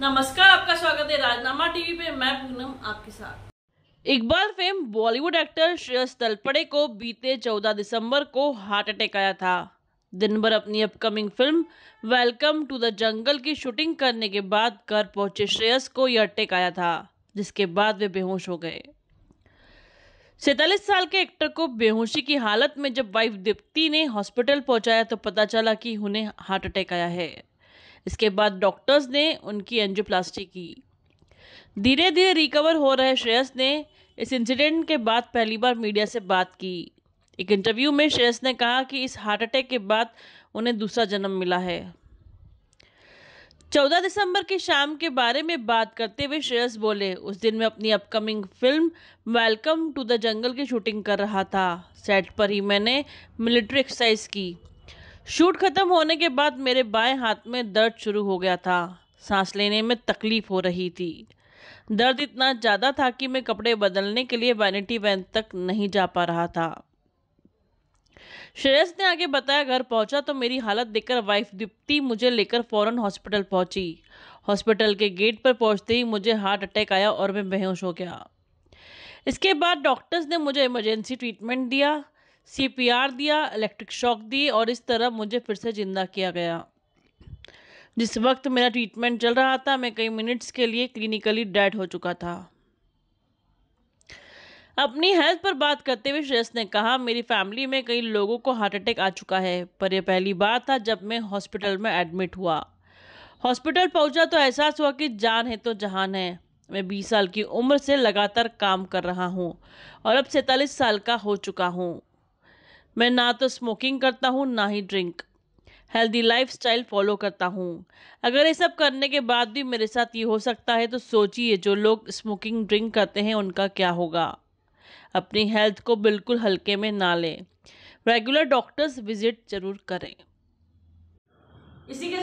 नमस्कार, आपका स्वागत है राजनामा टीवी पे। मैं पूनम, आपके साथ। Iqbal fame Bollywood actor Shreyas Talpade को बीते 14 दिसंबर को हार्ट अटैक आया था। दिन भर अपनी upcoming film, welcome to the jungle की शूटिंग करने के बाद घर पहुँचे श्रेयस को यह अटैक आया था, जिसके बाद वे बेहोश हो गए। सैतालीस साल के एक्टर को बेहोशी की हालत में जब वाइफ दीप्ति ने हॉस्पिटल पहुँचाया तो पता चला कि उन्हें हार्ट अटैक आया है। इसके बाद डॉक्टर्स ने उनकी एंजियोप्लास्टी की। धीरे धीरे रिकवर हो रहे श्रेयस ने इस इंसिडेंट के बाद पहली बार मीडिया से बात की। एक इंटरव्यू में श्रेयस ने कहा कि इस हार्ट अटैक के बाद उन्हें दूसरा जन्म मिला है। चौदह दिसंबर की शाम के बारे में बात करते हुए श्रेयस बोले, उस दिन मैं अपनी upcoming film welcome to the jungle की शूटिंग कर रहा था। सेट पर ही मैंने मिलिट्री एक्सरसाइज की। शूट खत्म होने के बाद मेरे बाएँ हाथ में दर्द शुरू हो गया था। सांस लेने में तकलीफ़ हो रही थी। दर्द इतना ज़्यादा था कि मैं कपड़े बदलने के लिए वैनिटी वैन तक नहीं जा पा रहा था। श्रेयस ने आगे बताया, घर पहुँचा तो मेरी हालत देखकर वाइफ दीप्ति मुझे लेकर फ़ौरन हॉस्पिटल पहुँची। हॉस्पिटल के गेट पर पहुँचते ही मुझे हार्ट अटैक आया और मैं बेहोश हो गया। इसके बाद डॉक्टर्स ने मुझे इमरजेंसी ट्रीटमेंट दिया। सीपीआर दिया इलेक्ट्रिक शॉक दी और इस तरह मुझे फिर से ज़िंदा किया गया। जिस वक्त मेरा ट्रीटमेंट चल रहा था, मैं कई मिनट्स के लिए क्लिनिकली डेड हो चुका था। अपनी हेल्थ पर बात करते हुए श्रेयस ने कहा, मेरी फैमिली में कई लोगों को हार्ट अटैक आ चुका है, पर यह पहली बार था जब मैं हॉस्पिटल में एडमिट हुआ। हॉस्पिटल पहुँचा तो एहसास हुआ कि जान है तो जहान है। मैं 20 साल की उम्र से लगातार काम कर रहा हूँ और अब सैतालीस साल का हो चुका हूँ। मैं ना तो स्मोकिंग करता हूँ, ना ही drink healthy life style follow करता हूँ. अगर ये सब करने के बाद भी मेरे साथ ये हो सकता है तो सोचिए जो लोग स्मोकिंग ड्रिंक करते हैं, उनका क्या होगा? अपनी हेल्थ को बिल्कुल हल्के में ना लें. रेगुलर डॉक्टर्स विज़िट ज़रूर करें. इसी के